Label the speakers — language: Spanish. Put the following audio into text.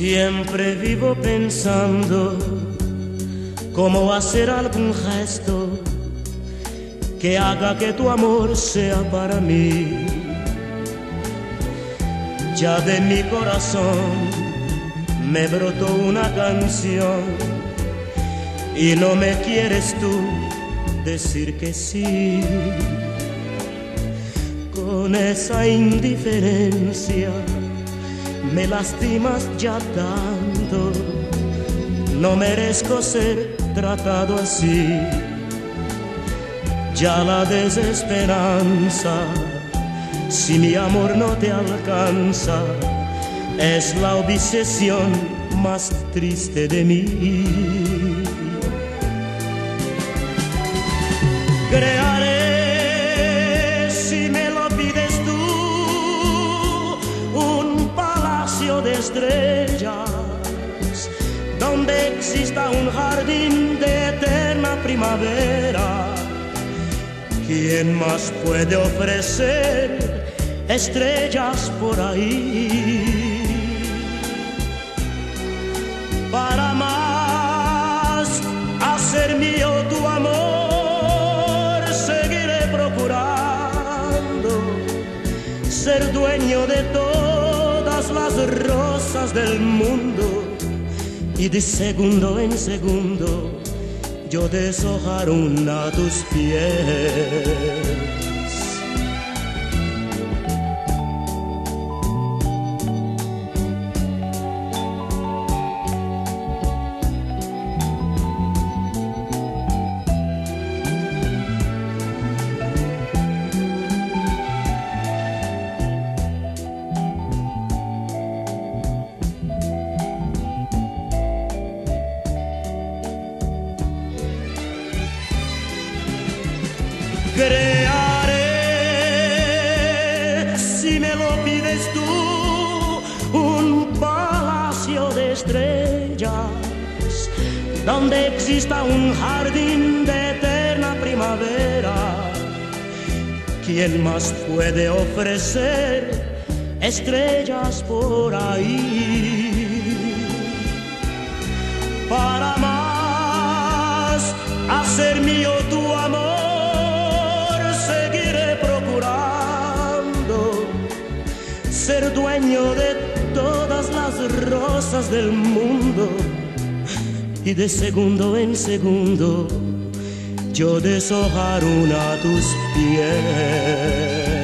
Speaker 1: Siempre vivo pensando cómo hacer algún gesto que haga que tu amor sea para mí. Ya de mi corazón me brotó una canción y no me quieres tú decir que sí. Con esa indiferencia me lastimas ya tanto, no merezco ser tratado así. Ya la desesperanza, si mi amor no te alcanza, es la obsesión más triste de mí. Estrellas donde exista un jardín de eterna primavera. ¿Quién más puede ofrecer estrellas por ahí? Para más hacer mío tu amor, seguiré procurando ser dueño de las rosas del mundo y de segundo en segundo yo deshojar una a tus pies. Crearé, si me lo pides tú, un palacio de estrellas, donde exista un jardín de eterna primavera. ¿Quién más puede ofrecer estrellas por ahí? Para ser dueño de todas las rosas del mundo y de segundo en segundo yo deshojar una a tus pies.